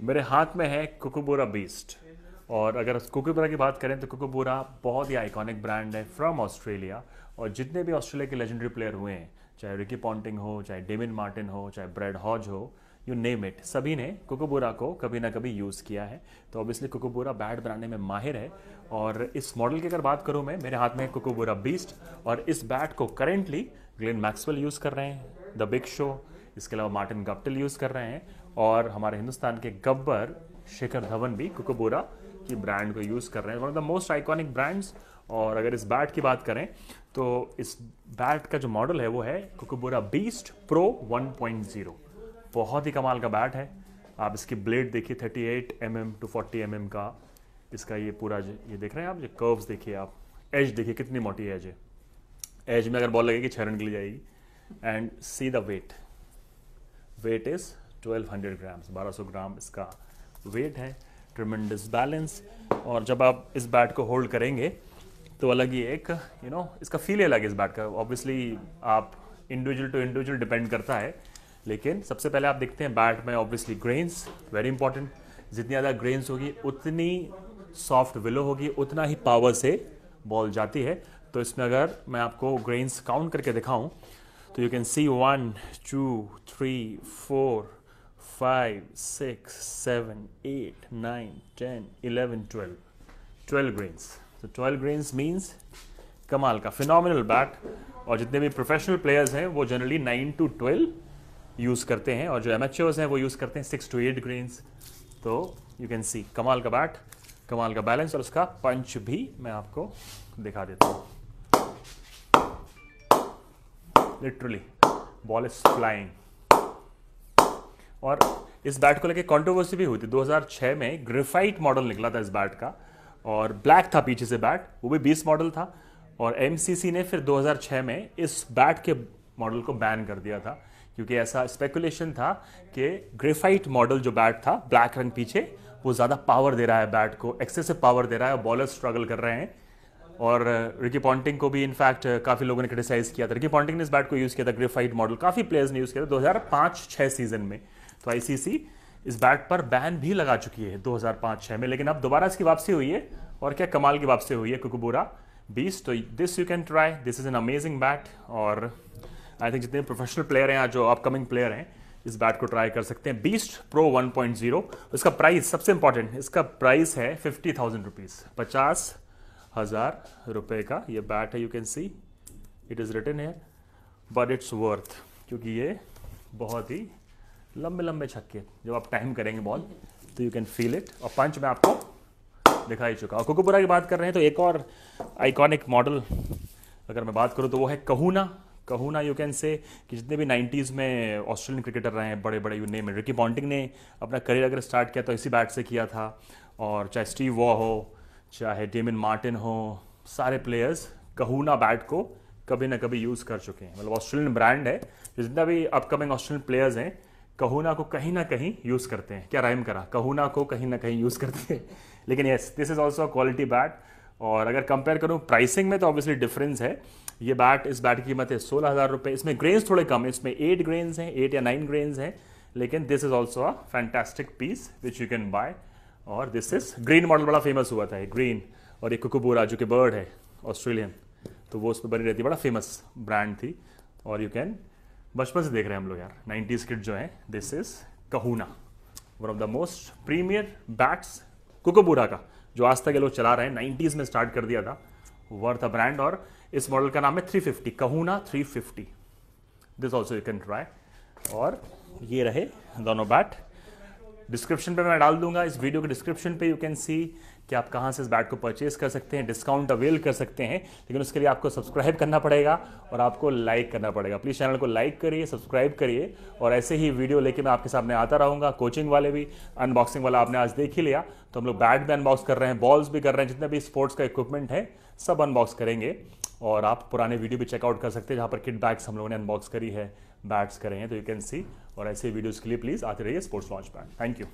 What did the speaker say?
मेरे हाथ में है कुकुबूरा बीस्ट और अगर कुकुबूरा की बात करें तो कुकुबूरा बहुत ही आइकॉनिक ब्रांड है फ्रॉम ऑस्ट्रेलिया और जितने भी ऑस्ट्रेलिया के लेजेंडरी प्लेयर हुए हैं, चाहे रिकी पॉन्टिंग हो, चाहे डेमिन मार्टिन हो, चाहे ब्रेड हॉज हो यू नेम इट सभी ने कुकुबूरा को कभी ना कभी यूज़ किया है. तो ऑब्वियसली कुकुबूरा बैट बनाने में माहिर है. और इस मॉडल की अगर बात करूँ मैं, मेरे हाथ में कुकुबूरा बीस्ट और इस बैट को करेंटली ग्लेन मैक्सवेल यूज़ कर रहे हैं द बिग शो इसके अलावा मार्टिन गप्टिल यूज़ कर रहे हैं. और हमारे हिंदुस्तान के गब्बर शेखर धवन भी कुकुबूरा की ब्रांड को यूज़ कर रहे हैं one of the most iconic brands और अगर इस बैट की बात करें तो इस बैट का जो मॉडल है, वो है कुकुबूरा बीस्ट प्रो 1.0 बहुत ही कमाल का बैट है। आप इसकी ब्लेड देखिए 38 M M to 40 M mm का। इसका ये पूरा ये देख रहे हैं आप? ये कर्व्स देखिए आप। एज देखिए, कितनी मोटी एज है। एज में अगर बॉल लगेगी, छह रन निकली जाएगी। And see the weight weight is 1200 grams 1200 gram इसका वेट है ट्रिमेंडस बैलेंस और जब आप इस बैट को होल्ड करेंगे तो अलग ही एक यू you नो know, इसका फील अलग है इस बैट का. ऑब्वियसली आप इंडिविजुअल टू इंडिविजुअल डिपेंड करता है लेकिन सबसे पहले आप देखते हैं बैट में ऑब्वियसली ग्रेन्स वेरी इंपॉर्टेंट जितनी ज़्यादा ग्रेन्स होगी उतनी सॉफ्ट विलो होगी उतना ही पावर से बॉल जाती है. तो इसमें अगर मैं आपको ग्रेन्स काउंट करके दिखाऊँ तो you can see one two three four five six seven eight nine ten eleven twelve twelve grains तो ट्वेल्व ग्रेन्स मीन्स कमाल का फिनोमिनल बैट और जितने भी प्रोफेशनल प्लेयर्स हैं, वो generally nine to twelve use करते हैं और जो एम हैं, वो यूज़ करते हैं सिक्स टू एट ग्रेन्स तो यू कैन सी कमाल का बैट कमाल का बैलेंस और उसका पंच भी मैं आपको दिखा देता हूँ। लिटरली बॉल इज़ फ्लाइंग और इस बैट को लेके कंट्रोवर्सी भी हुई थी। 2006 में ग्रेफाइट मॉडल निकला था इस बैट का और ब्लैक था पीछे से बैट, वो भी 20 मॉडल था और एमसीसी ने फिर 2006 में इस बैट के मॉडल को बैन कर दिया था क्योंकि ऐसा स्पेकुलेशन था कि ग्रेफाइट मॉडल जो बैट था ब्लैक रंग पीछे, वो ज़्यादा पावर दे रहा है बैट को एक्सेसिव पावर दे रहा है और बॉलर स्ट्रगल कर रहे हैं। और रिकी पॉन्टिंग को भी इनफैक्ट काफ़ी लोगों ने क्रिटिसाइज किया था। रिकी पॉन्टिंग ने इस बैट को यूज़ किया था ग्रेफाइट मॉडल काफ़ी प्लेयर्स ने यूज़ किया था 2005-6 सीज़न में। तो आईसीसी इस बैट पर बैन भी लगा चुकी है 2005-6 में। लेकिन अब दोबारा इसकी वापसी हुई है और क्या कमाल की वापसी हुई है, कुकुबूरा बीस तो this you can try this is an amazing bat और आई थिंक जितने प्रोफेशनल प्लेयर हैं जो अपकमिंग प्लेयर हैं, इस बैट को ट्राई कर सकते हैं। बीस्ट प्रो 1.0 इसका प्राइस सबसे इंपॉर्टेंट इसका प्राइस है फिफ्टी थाउज़ेंड रुपीज़ पचास हज़ार रुपए का ये बैट है। You can see it is written है बट इट्स वर्थ क्योंकि ये बहुत ही लंबे लंबे छक्के, जब आप टाइम करेंगे बॉल तो यू कैन फील इट और पंच में आपको दिखाई चुका और कोकोपुरा की बात कर रहे हैं तो एक और आइकॉनिक मॉडल अगर मैं बात करूँ तो वो है कहूना। कहूना यू कैन से कि जितने भी नाइन्टीज़ में ऑस्ट्रेलियन क्रिकेटर रहे हैं बड़े बड़े यू नेम रिकी पॉन्टिंग ने अपना करियर अगर स्टार्ट किया तो इसी बैट से किया था। और चाहे स्टीव वॉ हो, चाहे डेमिन मार्टिन हो, सारे प्लेयर्स कहूना बैट को कभी ना कभी यूज़ कर चुके हैं। मतलब ऑस्ट्रेलियन ब्रांड है, जितना भी अपकमिंग ऑस्ट्रेलियन प्लेयर्स हैं कहूना को कहीं ना कहीं यूज़ करते हैं क्या राइम करा कहूना को कहीं ना कहीं यूज़ करते हैं लेकिन yes this is also quality bat और अगर कंपेयर करूँ प्राइसिंग में तो ऑब्वियसली डिफरेंस है। ये बैट इस बैट की कीमत है सोलह हज़ार रुपये इसमें ग्रेन्स थोड़े कम है। इसमें एट ग्रेन्स हैं एट या नाइन ग्रेन्स हैं। लेकिन this is also a fantastic piece which you can buy और दिस इज़ ग्रीन मॉडल बड़ा फ़ेमस हुआ था ग्रीन और ये कुकुबूरा जो कि बर्ड है ऑस्ट्रेलियन तो वो उस पर बनी रहती, बड़ा फ़ेमस ब्रांड थी। और यू कैन बचपन से देख रहे हैं हम लोग यार। नाइन्टीज किट जो है this is Kahuna one of the most premier bats Kookaburra का, जो आज तक ये लोग चला रहे हैं। नाइन्टीज में स्टार्ट कर दिया था। वर्थ अ ब्रांड और इस मॉडल का नाम है 350 Kahuna 350 this also you can try और ये रहे दोनों बैट डिस्क्रिप्शन पे मैं डाल दूँगा। इस वीडियो के डिस्क्रिप्शन पे यू कैन सी कि आप कहाँ से इस बैट को परचेज कर सकते हैं डिस्काउंट अवेल कर सकते हैं, लेकिन उसके लिए आपको सब्सक्राइब करना पड़ेगा और आपको लाइक करना पड़ेगा। प्लीज़ चैनल को लाइक करिए सब्सक्राइब करिए और ऐसे ही वीडियो लेके मैं आपके सामने आता रहूँगा कोचिंग वाले भी अनबॉक्सिंग वाला आपने आज देख ही लिया। तो हम लोग बैट भी अनबॉक्स कर रहे हैं बॉल्स भी कर रहे हैं, जितने भी स्पोर्ट्स का इक्विपमेंट है, सब अनबॉक्स करेंगे। और आप पुराने वीडियो भी चेकआउट कर सकते हैं जहाँ पर किट बैग्स हम लोगों ने अनबॉक्स करी है बैट्स करें हैं तो यू कैन सी और ऐसे वीडियोज़ के लिए प्लीज़ आते रहिए sports launch bat thank you